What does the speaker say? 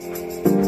you.